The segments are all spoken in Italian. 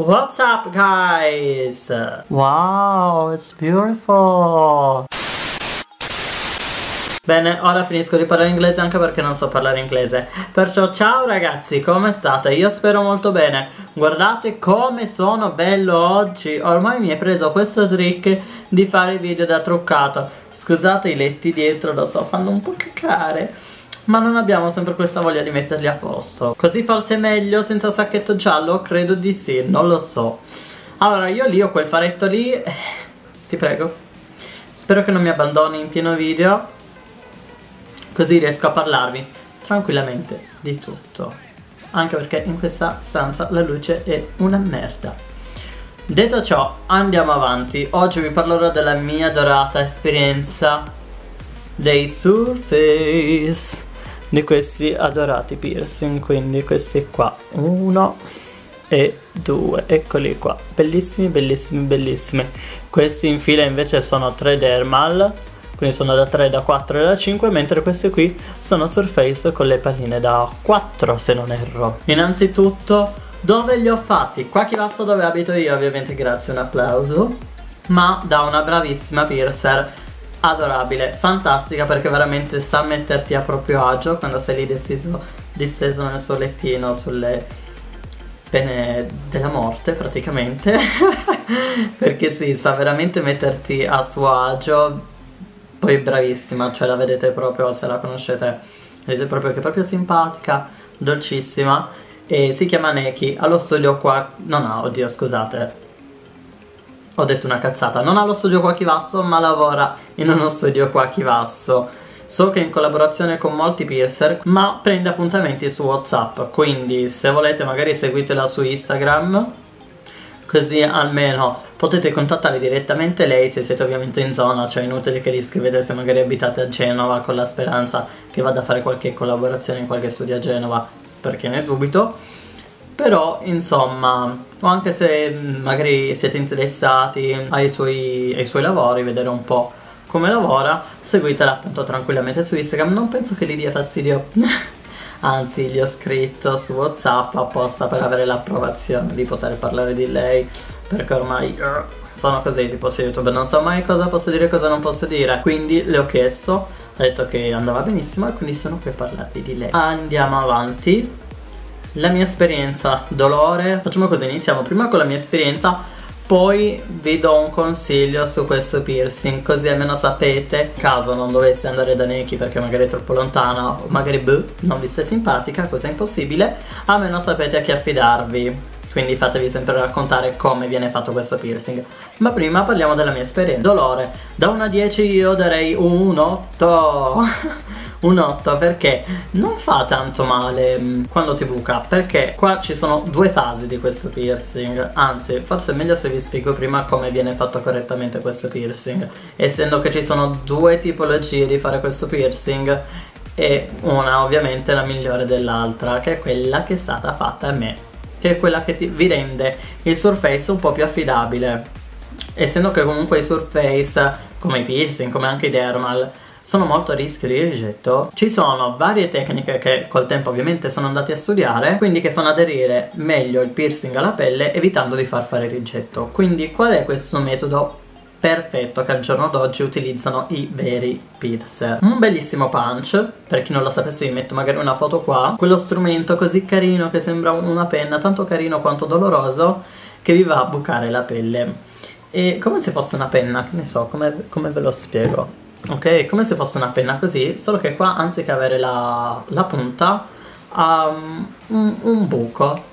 What's up guys? Wow, it's beautiful. Bene, ora finisco di parlare inglese anche perché non so parlare inglese Perciò ciao ragazzi, come state? Io spero molto bene Guardate come sono bello oggi Ormai mi è preso questo trick di fare video da truccato Scusate i letti dietro, lo so, fanno un po' cacare ma non abbiamo sempre questa voglia di metterli a posto. Così forse è meglio senza sacchetto giallo? Credo di sì, non lo so. Allora io lì ho quel faretto lì. Eh, Ti prego. Spero che non mi abbandoni in pieno video. Così riesco a parlarvi tranquillamente di tutto. Anche perché in questa stanza la luce è una merda. Detto ciò, andiamo avanti. Oggi vi parlerò della mia adorata esperienza. Dei Surface di questi adorati piercing quindi questi qua. Uno e due. Eccoli qua. Bellissimi bellissimi bellissimi. Questi in fila invece sono 3 dermal quindi sono da 3 da 4 e da 5 mentre questi qui sono surface con le palline da 4 se non erro. Innanzitutto dove li ho fatti? Qua chi Chivasso dove abito io ovviamente grazie un applauso. Ma da una bravissima piercer adorabile, fantastica perché veramente sa metterti a proprio agio quando sei lì disteso, disteso nel suo lettino sulle pene della morte praticamente. Perché sì, sa veramente metterti a suo agio. Poi bravissima, cioè la vedete proprio se la conoscete vedete proprio che è proprio simpatica dolcissima. E si chiama Neki allo studio qua, no no, oddio scusate ho detto una cazzata, non ha lo studio qua a ma lavora in uno studio qua a So che è in collaborazione con molti piercer ma prende appuntamenti su Whatsapp. Quindi se volete magari seguitela su Instagram. Così almeno potete contattare direttamente lei se siete ovviamente in zona. Cioè inutile che gli scrivete se magari abitate a Genova con la speranza che vada a fare qualche collaborazione in qualche studio a Genova. Perché ne dubito però insomma anche se mm, magari siete interessati ai suoi, ai suoi lavori vedere un po' come lavora seguitela appunto tranquillamente su Instagram. Non penso che gli dia fastidio. Anzi gli ho scritto su whatsapp apposta per avere l'approvazione di poter parlare di lei perché ormai uh, sono così tipo su youtube non so mai cosa posso dire e cosa non posso dire. Quindi le ho chiesto ha detto che andava benissimo e quindi sono qui a parlarvi di lei. Andiamo avanti la mia esperienza, dolore. Facciamo così, iniziamo prima con la mia esperienza poi vi do un consiglio su questo piercing così almeno sapete caso non doveste andare da Neki perché magari è troppo lontana o magari buh, non vi stai simpatica, cosa impossibile almeno sapete a chi affidarvi. Quindi fatevi sempre raccontare come viene fatto questo piercing. Ma prima parliamo della mia esperienza. Dolore da 1 a 10 io darei un 8 un 8 perché non fa tanto male mm, quando ti buca perché qua ci sono due fasi di questo piercing. Anzi forse è meglio se vi spiego prima come viene fatto correttamente questo piercing. Essendo che ci sono due tipologie di fare questo piercing e una ovviamente la migliore dell'altra che è quella che è stata fatta a me che è quella che ti, vi rende il surface un po' più affidabile. Essendo che comunque i surface come i piercing come anche i dermal sono molto a rischio di rigetto. Ci sono varie tecniche che col tempo ovviamente sono andati a studiare quindi che fanno aderire meglio il piercing alla pelle evitando di far fare rigetto. Quindi qual è questo metodo perfetto che al giorno d'oggi utilizzano i veri piercer? Un bellissimo punch per chi non lo sapesse vi metto magari una foto qua. Quello strumento così carino che sembra una penna tanto carino quanto doloroso che vi va a bucare la pelle. E come se fosse una penna che ne so come, come ve lo spiego ok come se fosse una penna così solo che qua anziché avere la, la punta ha um, un, un, buco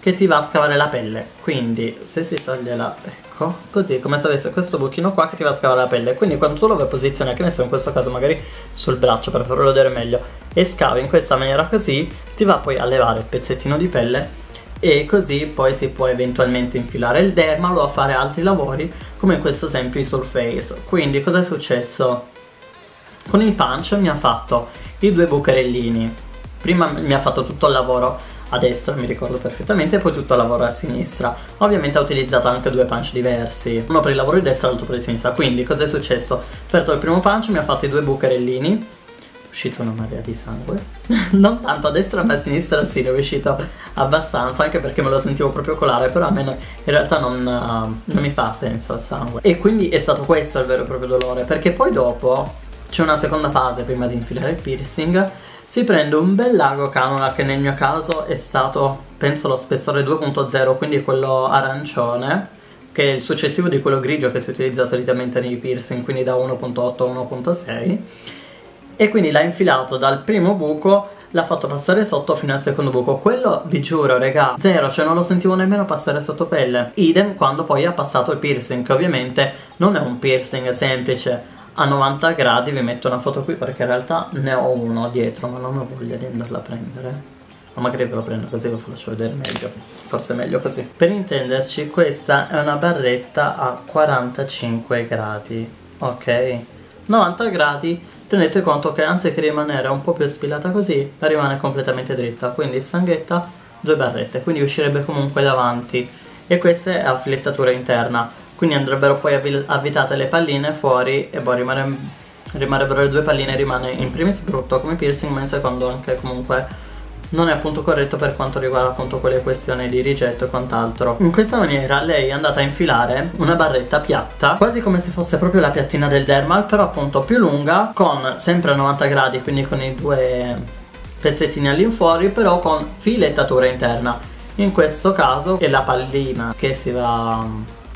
che ti va a scavare la pelle. Quindi se si toglie la ecco così come se avesse questo buchino qua che ti va a scavare la pelle. Quindi quando tu lo vuoi posizionare che ne so in questo caso magari sul braccio per farlo vedere meglio e scavi in questa maniera così ti va poi a levare il pezzettino di pelle e così poi si può eventualmente infilare il dermal o fare altri lavori come in questo esempio i surface. Quindi cosa è successo? con il punch mi ha fatto i due bucherellini. Prima mi ha fatto tutto il lavoro a destra mi ricordo perfettamente e poi tutto il lavoro a sinistra. Ovviamente ha utilizzato anche due punch diversi uno per il lavoro di destra e l'altro per il sinistra. Quindi cosa è successo? aperto il primo punch mi ha fatto i due bucherellini uscito una marea di sangue. non tanto a destra ma a sinistra sì, è uscito abbastanza, anche perché me lo sentivo proprio colare, però a me in realtà non, uh, non mi fa senso il sangue. E quindi è stato questo il vero e proprio dolore, perché poi dopo c'è una seconda fase prima di infilare il piercing, si prende un bel lago canula che nel mio caso è stato, penso, lo spessore 2.0, quindi quello arancione, che è il successivo di quello grigio che si utilizza solitamente nei piercing, quindi da 1.8 a 1.6 e quindi l'ha infilato dal primo buco l'ha fatto passare sotto fino al secondo buco. Quello vi giuro regà zero cioè non lo sentivo nemmeno passare sotto pelle. Idem quando poi ha passato il piercing che ovviamente non è un piercing semplice. A 90 gradi vi metto una foto qui perché in realtà ne ho uno dietro ma non ho voglia di andarla a prendere. Ma magari ve lo prendo così lo faccio vedere meglio. Forse è meglio così. Per intenderci questa è una barretta a 45 gradi ok 90 gradi tenete conto che anziché rimanere un po' più sfilata così rimane completamente dritta. Quindi sanghetta due barrette quindi uscirebbe comunque davanti. E questa è a filettatura interna. Quindi andrebbero poi avvitate le palline fuori e poi rimarrebbero le due palline rimane in primis brutto come piercing ma in secondo anche comunque non è appunto corretto per quanto riguarda appunto quelle questioni di rigetto e quant'altro. In questa maniera lei è andata a infilare una barretta piatta, quasi come se fosse proprio la piattina del dermal, però appunto più lunga, con sempre a 90 gradi, quindi con i due pezzettini all'infuori, però con filettatura interna. In questo caso è la pallina che si va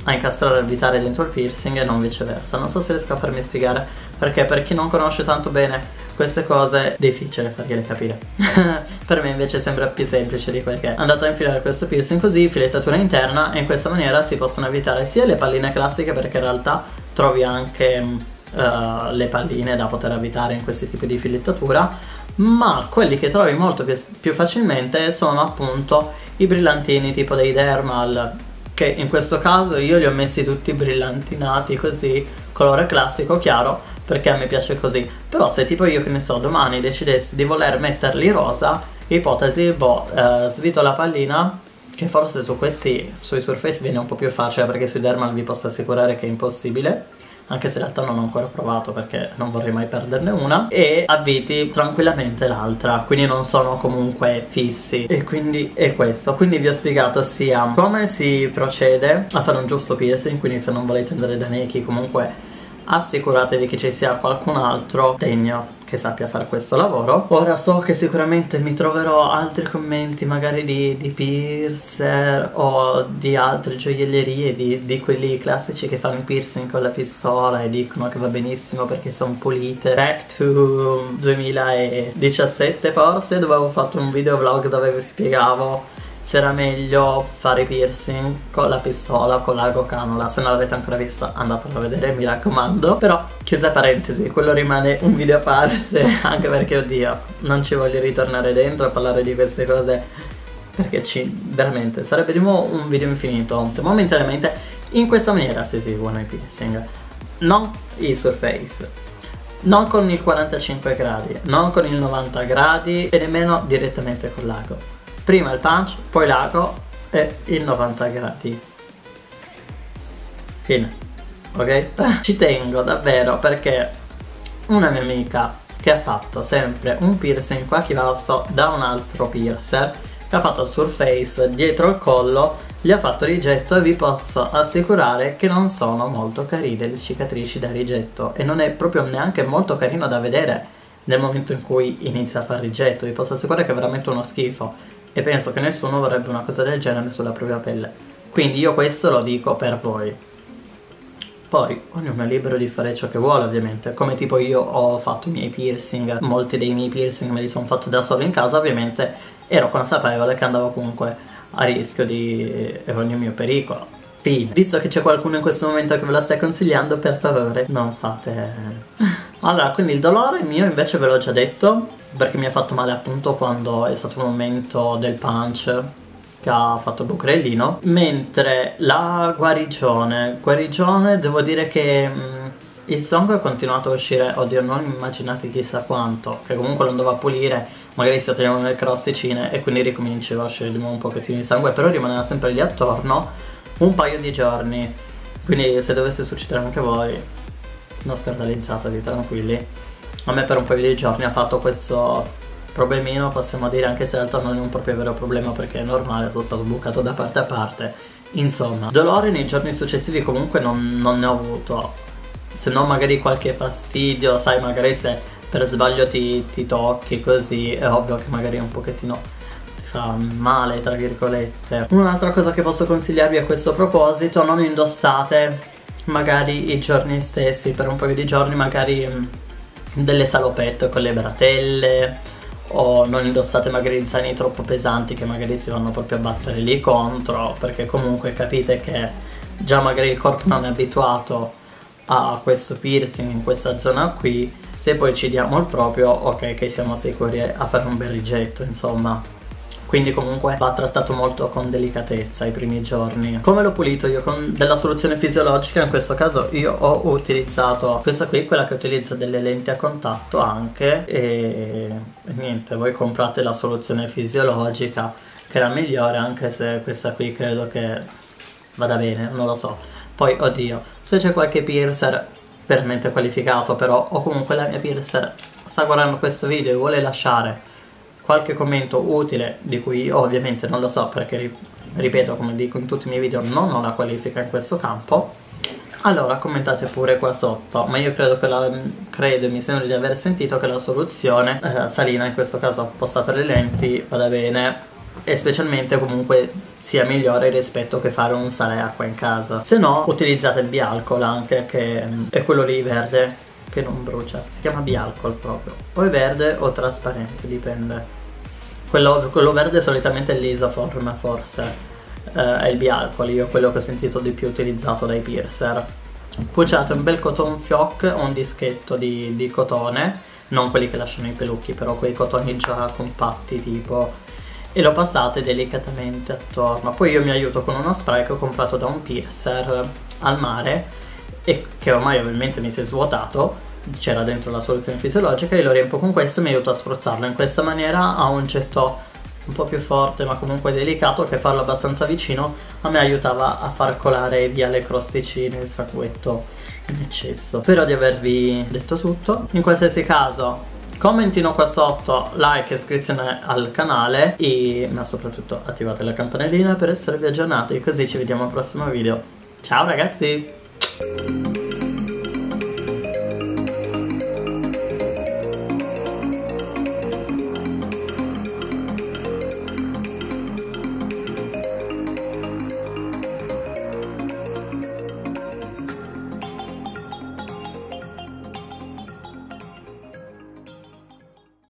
a incastrare e evitare dentro il piercing e non viceversa. Non so se riesco a farmi spiegare perché per chi non conosce tanto bene queste cose è difficile fargliele capire. per me invece sembra più semplice di quel che è. Andato a infilare questo piercing così, filettatura interna e in questa maniera si possono evitare sia le palline classiche perché in realtà trovi anche uh, le palline da poter evitare in questi tipi di filettatura ma quelli che trovi molto più facilmente sono appunto i brillantini tipo dei dermal che in questo caso io li ho messi tutti brillantinati così, colore classico chiaro, perché a me piace così. Però se tipo io che ne so, domani decidessi di voler metterli rosa, ipotesi, boh, eh, svito la pallina, che forse su questi, sui Surface viene un po' più facile, perché sui Dermal vi posso assicurare che è impossibile anche se in realtà non ho ancora provato perché non vorrei mai perderne una e avviti tranquillamente l'altra quindi non sono comunque fissi. E quindi è questo. Quindi vi ho spiegato sia come si procede a fare un giusto piercing quindi se non volete andare da Neki comunque assicuratevi che ci sia qualcun altro degno che sappia fare questo lavoro. Ora so che sicuramente mi troverò altri commenti magari di, di piercer o di altre gioiellerie di, di, quelli classici che fanno i piercing con la pistola e dicono che va benissimo perché sono pulite. Back to 2017 forse dove avevo fatto un video vlog dove vi spiegavo era meglio fare piercing con la pistola con l'ago canula se non l'avete ancora visto andatelo a vedere mi raccomando. Però chiusa parentesi quello rimane un video a parte anche perché oddio non ci voglio ritornare dentro a parlare di queste cose perché ci veramente sarebbe di nuovo un video infinito. Momentaneamente in questa maniera si eseguono i piercing. Non i surface. Non con il 45 gradi non con il 90 gradi e nemmeno direttamente con l'ago prima il punch, poi l'ago e il 90 gradi. Fine. Ok? Ci tengo davvero perché una mia amica che ha fatto sempre un piercing qua chi basso da un altro piercer che ha fatto il surface dietro il collo gli ha fatto rigetto e vi posso assicurare che non sono molto carine le cicatrici da rigetto e non è proprio neanche molto carino da vedere nel momento in cui inizia a fare rigetto vi posso assicurare che è veramente uno schifo e penso che nessuno vorrebbe una cosa del genere sulla propria pelle. Quindi io questo lo dico per voi. Poi ognuno è libero di fare ciò che vuole ovviamente, come tipo io ho fatto i miei piercing, molti dei miei piercing me li sono fatti da solo in casa, ovviamente ero consapevole che andavo comunque a rischio di ogni mio pericolo. Fine. Visto che c'è qualcuno in questo momento che ve la stai consigliando, per favore non fate... allora, quindi il dolore mio invece ve l'ho già detto, perché mi ha fatto male appunto quando è stato il momento del punch che ha fatto Bucrellino mentre la guarigione guarigione devo dire che mh, mm, il song è continuato a uscire oddio non immaginate chissà quanto che comunque lo andava a pulire magari si toglievano le crossicine e quindi ricominciava a uscire di nuovo un pochettino di sangue però rimaneva sempre lì attorno un paio di giorni. Quindi se dovesse succedere anche a voi non scandalizzatevi tranquilli. A me per un paio di giorni ha fatto questo problemino possiamo dire anche se in realtà non è un proprio vero problema perché è normale sono stato bucato da parte a parte. Insomma dolore nei giorni successivi comunque non, non ne ho avuto. Se non magari qualche fastidio sai magari se per sbaglio ti, ti tocchi così è ovvio che magari un pochettino ti fa male tra virgolette. Un'altra cosa che posso consigliarvi a questo proposito non indossate magari i giorni stessi per un paio di giorni magari mm, delle salopette con le bratelle o non indossate magari zaini troppo pesanti che magari si vanno proprio a battere lì contro perché comunque capite che già magari il corpo non è abituato a questo piercing in questa zona qui. Se poi ci diamo il proprio ok che siamo sicuri a fare un bel rigetto insomma quindi comunque va trattato molto con delicatezza i primi giorni. Come l'ho pulito io? Con della soluzione fisiologica in questo caso io ho utilizzato questa qui quella che utilizza delle lenti a contatto anche e, niente voi comprate la soluzione fisiologica che è la migliore anche se questa qui credo che vada bene non lo so. Poi oddio se c'è qualche piercer veramente qualificato però o comunque la mia piercer sta guardando questo video e vuole lasciare qualche commento utile di cui ovviamente non lo so perché ripeto come dico in tutti i miei video non ho la qualifica in questo campo. Allora commentate pure qua sotto ma io credo che la credo mi sembra di aver sentito che la soluzione eh, salina in questo caso apposta per le lenti vada bene. E specialmente comunque sia migliore rispetto che fare un sale acqua in casa. Se no utilizzate il bialcol anche che è quello lì verde che non brucia, si chiama bialcol proprio, o è verde o trasparente, dipende. Quello, quello verde solitamente è l'isoform forse, eh, è il bialcol, io quello che ho sentito di più utilizzato dai piercer. Puciate un bel cotton fioc o un dischetto di, di cotone, non quelli che lasciano i pelucchi, però quei cotoni già compatti tipo e lo passate delicatamente attorno. Poi io mi aiuto con uno spray che ho comprato da un piercer al mare e che ormai ovviamente mi si è svuotato c'era dentro la soluzione fisiologica e lo riempo con questo e mi aiuto a spruzzarlo in questa maniera ha un getto un po' più forte ma comunque delicato che farlo abbastanza vicino a me aiutava a far colare via le crosticine il sanguetto in eccesso. Spero di avervi detto tutto. In qualsiasi caso commentino qua sotto like e iscrizione al canale e ma soprattutto attivate la campanellina per esservi aggiornati così ci vediamo al prossimo video. Ciao ragazzi.